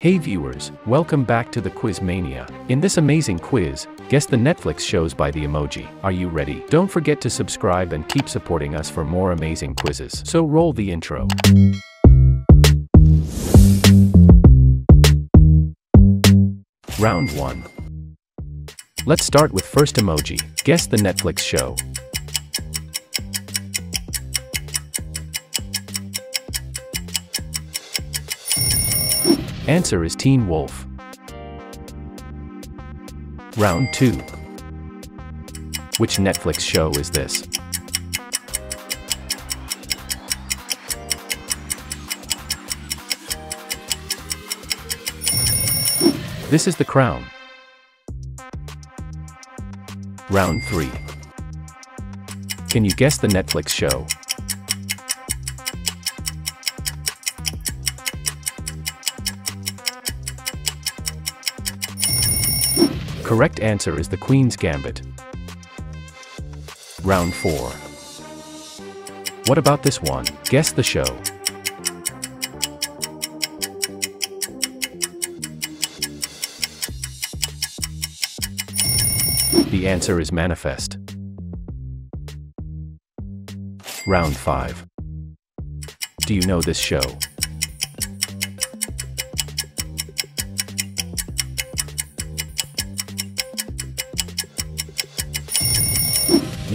Hey viewers, welcome back to the Quiz Mania. In this amazing quiz, guess the Netflix shows by the emoji. Are you ready? Don't forget to subscribe and keep supporting us for more amazing quizzes. So roll the intro. Round 1. Let's start with first emoji. Guess the Netflix show. Answer is Teen Wolf. Round 2. Which Netflix show is this? This is The Crown. Round 3. Can you guess the Netflix show? Correct answer is The Queen's Gambit. Round 4. What about this one? Guess the show. The answer is Manifest. Round 5. Do you know this show?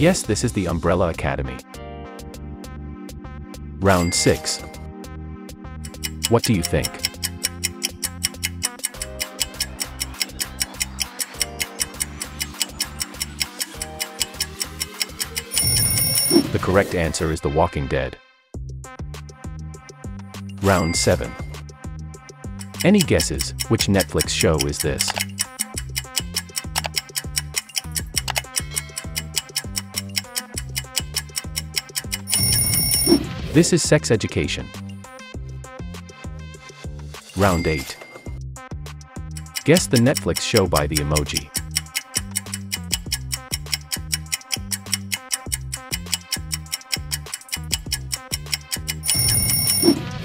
Yes, this is the Umbrella Academy. Round 6. What do you think? The correct answer is The Walking Dead. Round 7. Any guesses, which Netflix show is this? This is Sex Education. Round 8. Guess the Netflix show by the emoji.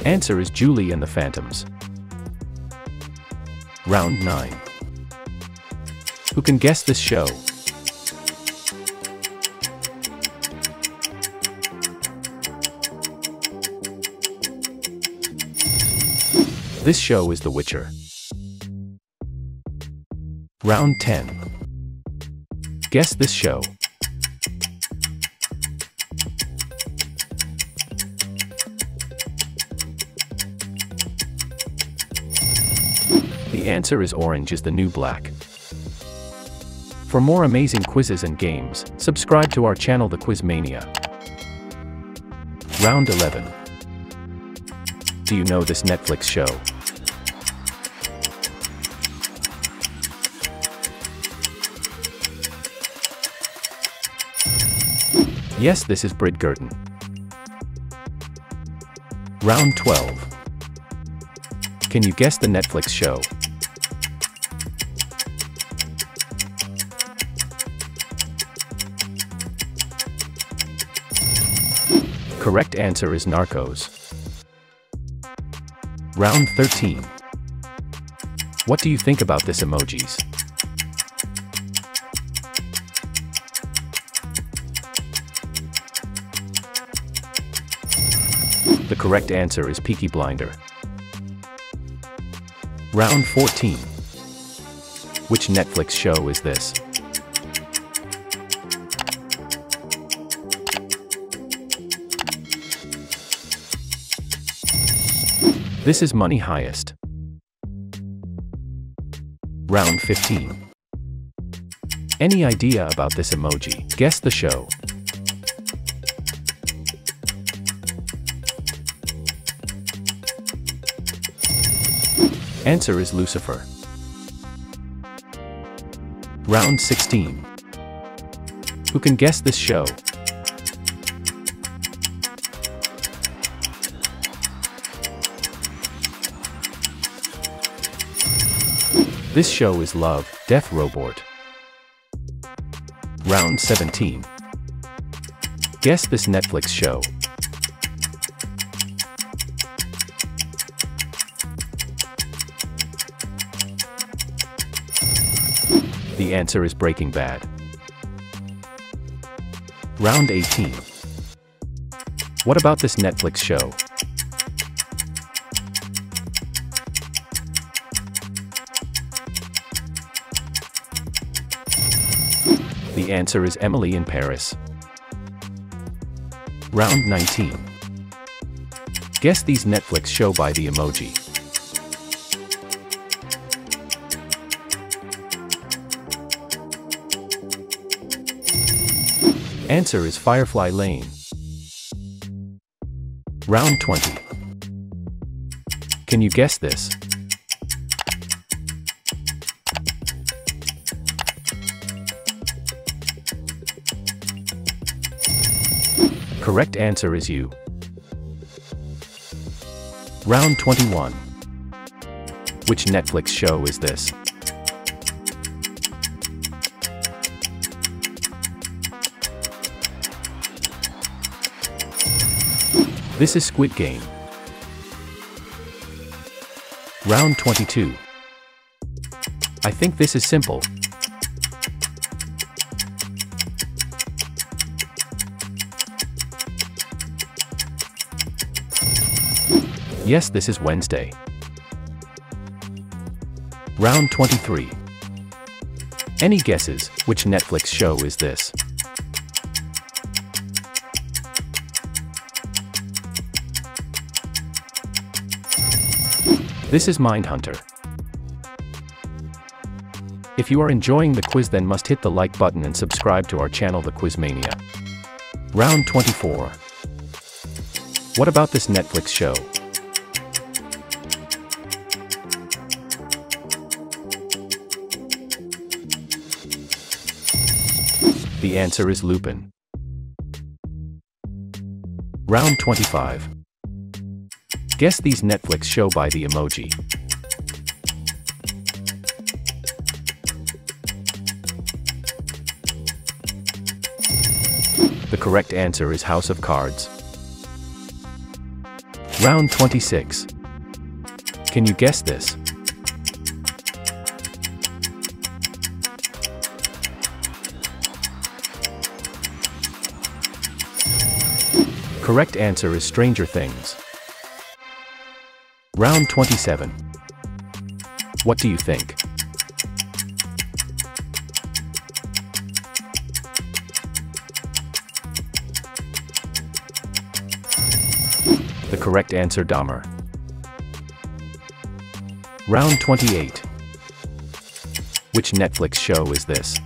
Answer is Julie and the Phantoms. Round 9. Who can guess this show? This show is The Witcher. Round 10. Guess this show. The answer is Orange is the New Black. For more amazing quizzes and games, subscribe to our channel The Quiz Mania. Round 11. Do you know this Netflix show? Yes, this is Bridgerton. Round 12. Can you guess the Netflix show? Correct answer is Narcos. Round 13. What do you think about this emojis? The correct answer is Peaky Blinder. Round 14. Which Netflix show is this? This is Money Heist. Round 15. Any idea about this emoji? Guess the show. Answer is Lucifer. Round 16. Who can guess this show? This show is Love, Death Robot. Round 17. Guess this Netflix show. The answer is Breaking Bad. Round 18. What about this Netflix show? The answer is Emily in Paris. Round 19. Guess these Netflix show by the emoji. Answer is Firefly Lane. Round 20. Can you guess this? Correct answer is you. Round 21. Which Netflix show is this? This is Squid Game. Round 22. I think this is simple. Yes, this is Wednesday. Round 23. Any guesses, which Netflix show is this? This is Mindhunter. If you are enjoying the quiz then must hit the like button and subscribe to our channel The Quizmania. Round 24. What about this Netflix show? The answer is Lupin. Round 25. Guess these Netflix show by the emoji. The correct answer is House of Cards. Round 26. Can you guess this? Correct answer is Stranger Things. Round 27. What do you think? The correct answer Dahmer. Round 28. Which Netflix show is this?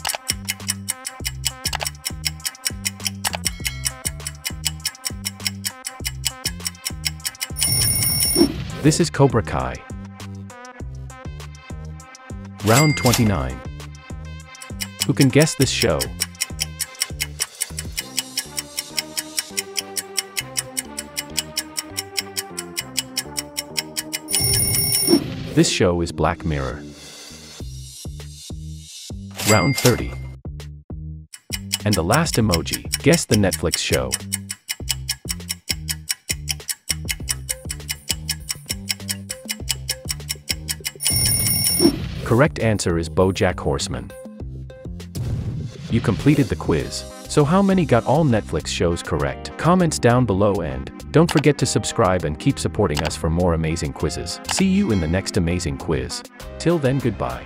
This is Cobra Kai. Round 29. Who can guess this show? This show is Black Mirror. Round 30. And the last emoji, guess the Netflix show. Correct answer is Bojack Horseman. You completed the quiz. So how many got all Netflix shows correct? Comments down below and don't forget to subscribe and keep supporting us for more amazing quizzes. See you in the next amazing quiz. Till then goodbye.